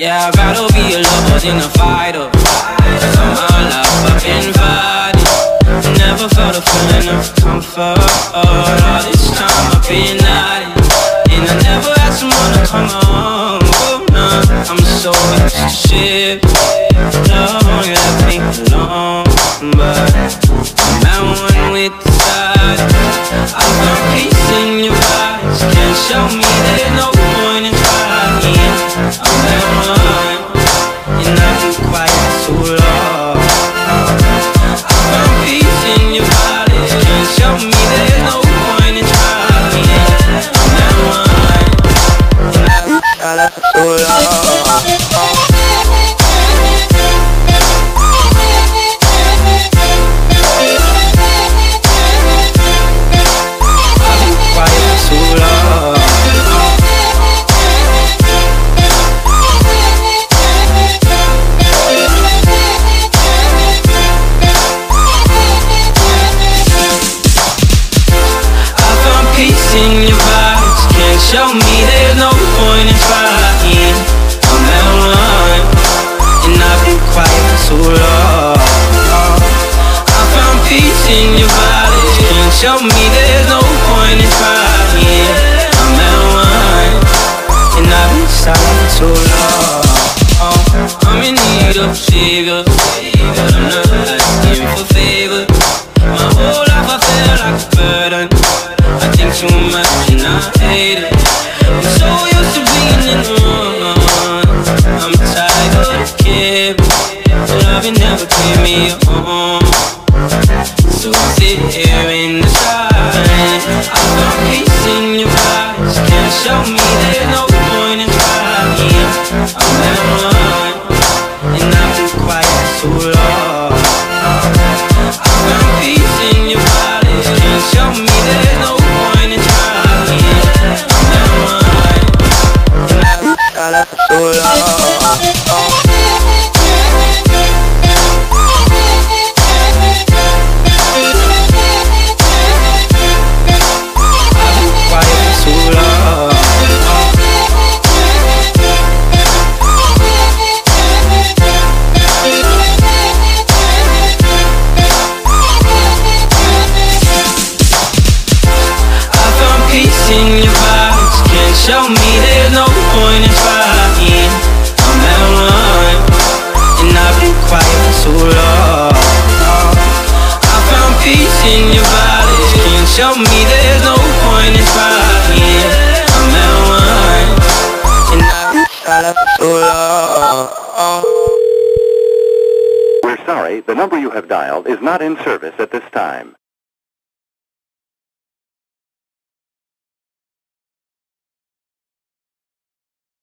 Yeah, I'd rather be a lover than a fighter. All my life I've been fighting. Never felt a feeling of comfort. All this time I've been hiding. And I never had someone to come home. Oh, nah, I'm so used to shit. Love only left me alone. But I'm at one with the side. I found peace in your eyes. Can't show me there's no point in trying. I'm I've been show me there's no point in trying. I'm at one, and I've been quiet too long. I found peace in your body. Can't show me there's no point in trying. I'm at one, and I've been silent too long. I'm in need of but I'm not asking for favor. My whole life I feel like a burden. Too much and I hate it. I'm so used to being in the wrong. I'm tired of the kid. Love you never gave me a home. Peace in your vibes. Can't show me there's no Show me there's no point in trying. I'm at one, and for too long. We're sorry, the number you have dialed is not in service at this time.